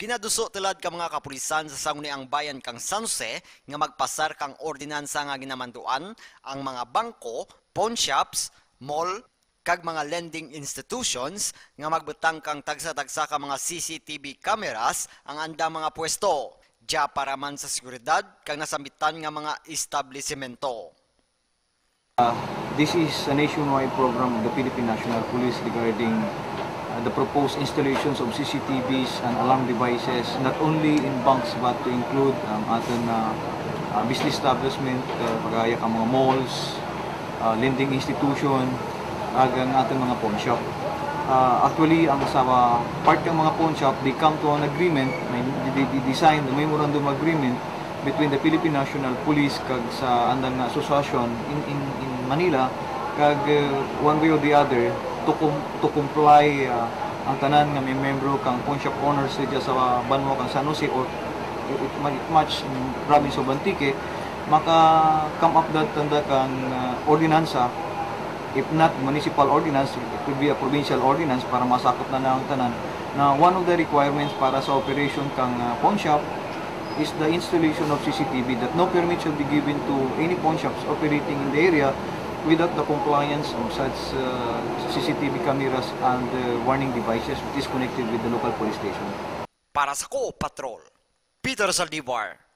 Ginaduso tilad ka mga kapulisan sa sangguniang bayan kang San Jose nga magpasar kang ordinansa nga ginamanduan ang mga bangko, pawn shops, mall, kag mga lending institutions nga magbutang kang tagsa-tagsa ka mga CCTV cameras ang anda mga pwesto. Diya para man sa seguridad kag nasambitan nga mga establishmento. This is a nationwide program of the Philippine National Police regarding uh, the proposed installations of CCTVs and alarm devices not only in banks but to include ang ating uh, uh, business establishment, uh, pagaya ka mga malls, uh, lending institution, ag ang ating mga pawn shop. Uh, actually, ang sa uh, part ng mga pawn shop, they come to an agreement, may, they, they design the memorandum agreement between the Philippine National Police kag sa andang association in, in, in Manila kag uh, one way or the other to, com- to comply uh, ang tanan nga may membro kang pawn shop owners dito sa Banmo kang San Jose or it, it much in province of Antique maka come up that tanda kang uh, ordinansa if not municipal ordinance it could be a provincial ordinance para masakop na na ang tanan. Na one of the requirements para sa operation kang uh, pawn shop is the installation of CCTV that no permit shall be given to any pawn shops operating in the area without the compliance of such uh, CCTV cameras and uh, warning devices which is connected with the local police station. Para sa Ko Patrol, Peter Saldivar,